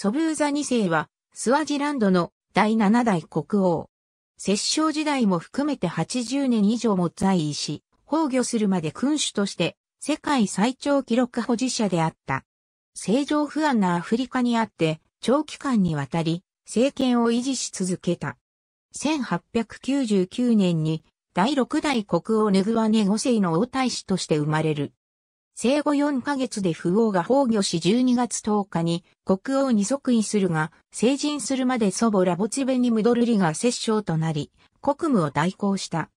ソブーザ2世は、スワジランドの第7代国王。摂政時代も含めて80年以上も在位し、崩御するまで君主として世界最長記録保持者であった。政情不安なアフリカにあって長期間にわたり政権を維持し続けた。1899年に第6代国王ネグワネ5世の王太子として生まれる。生後4ヶ月で父王が崩御し12月10日に国王に即位するが、成人するまで祖母ラボチベニムドルリが摂政となり、国務を代行した。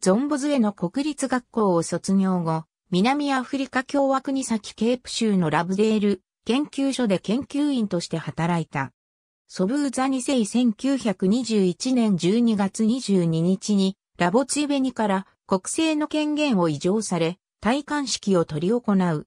ゾンボズエの国立学校を卒業後、南アフリカ共和国先ケープ州のラブデール研究所で研究員として働いた。ソブーザ2世1921年12月22日にラボツイベニから国政の権限を移譲され、戴冠式を取り行う。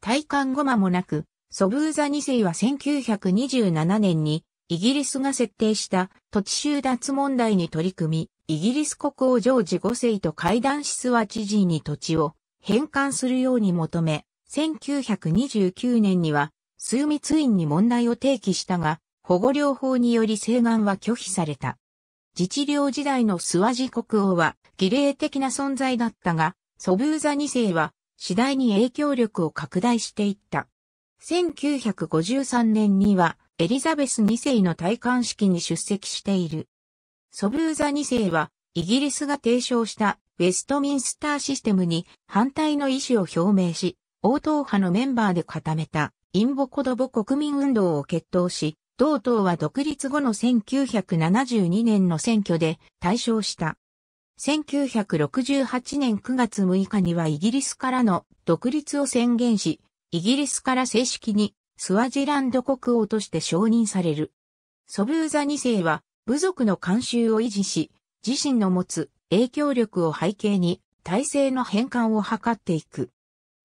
戴冠後間もなく、ソブーザ2世は1927年にイギリスが設定した土地収奪問題に取り組み、イギリス国王ジョージ5世と会談しスワ知事に土地を返還するように求め、1929年には数密院に問題を提起したが、保護療法により請願は拒否された。自治領時代のスワジ国王は儀礼的な存在だったが、ソブーザ2世は次第に影響力を拡大していった。1953年にはエリザベス2世の戴冠式に出席している。ソブーザ2世はイギリスが提唱したウェストミンスターシステムに反対の意思を表明し、応答派のメンバーで固めたインボコドボ国民運動を決闘し、同党は独立後の1972年の選挙で大勝した。1968年9月6日にはイギリスからの独立を宣言し、イギリスから正式にスワジランド国王として承認される。ソブーザ2世は部族の慣習を維持し、自身の持つ影響力を背景に体制の変換を図っていく。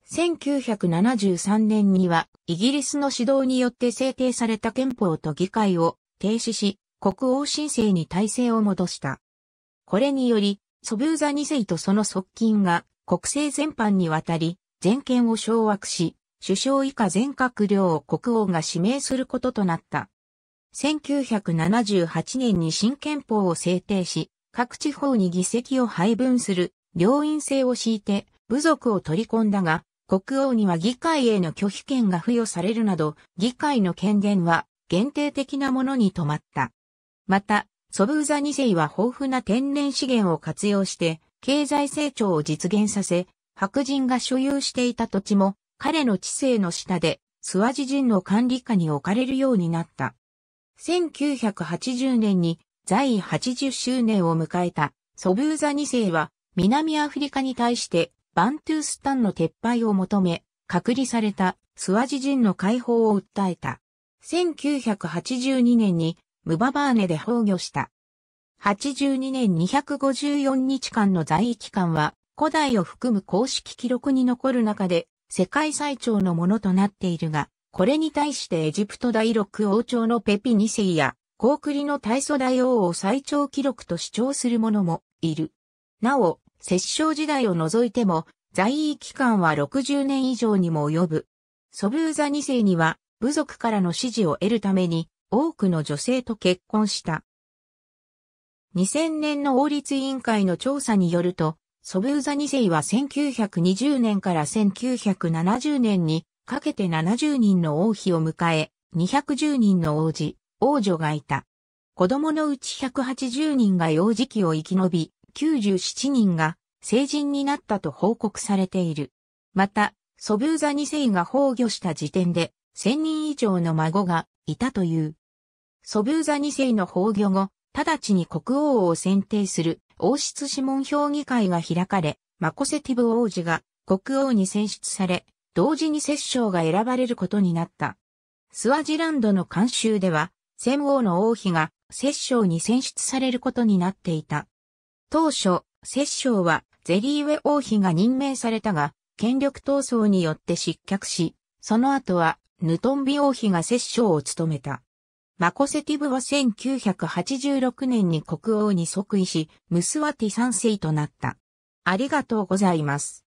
1973年にはイギリスの指導によって制定された憲法と議会を停止し、国王申請に体制を戻した。これによりソブーザ2世とその側近が国政全般にわたり全権を掌握し、首相以下全閣僚を国王が指名することとなった。1978年に新憲法を制定し、各地方に議席を配分する両院制を敷いて部族を取り込んだが、国王には議会への拒否権が付与されるなど、議会の権限は限定的なものに止まった。また、ソブーザ2世は豊富な天然資源を活用して、経済成長を実現させ、白人が所有していた土地も、彼の知性の下で、スワジ人の管理下に置かれるようになった。1980年に在位80周年を迎えたソブーザ2世は南アフリカに対してバントゥースタンの撤廃を求め、隔離されたスワジ人の解放を訴えた。1982年にムババーネで崩御した。82年254日間の在位期間は古代を含む公式記録に残る中で世界最長のものとなっているが、これに対してエジプト第六王朝のペピ2世や、コークリの大祖大王を最長記録と主張する者もいる。なお、摂政時代を除いても、在位期間は60年以上にも及ぶ。ソブーザ2世には、部族からの支持を得るために、多くの女性と結婚した。2000年の王立委員会の調査によると、ソブーザ2世は1920年から1970年にかけて70人の王妃を迎え、210人の王子、王女がいた。子供のうち180人が幼児期を生き延び、97人が成人になったと報告されている。また、ソブーザ2世が崩御した時点で、1000人以上の孫がいたという。ソブーザ2世の崩御後、直ちに国王を選定する王室諮問評議会が開かれ、マコセティブ王子が国王に選出され、同時に摂政が選ばれることになった。スワジランドの慣習では、戦王の王妃が摂政に選出されることになっていた。当初、摂政はゼリーウェ王妃が任命されたが、権力闘争によって失脚し、その後はヌトンビ王妃が摂政を務めた。マコセティブは1986年に国王に即位し、ムスワティ3世となった。ありがとうございます。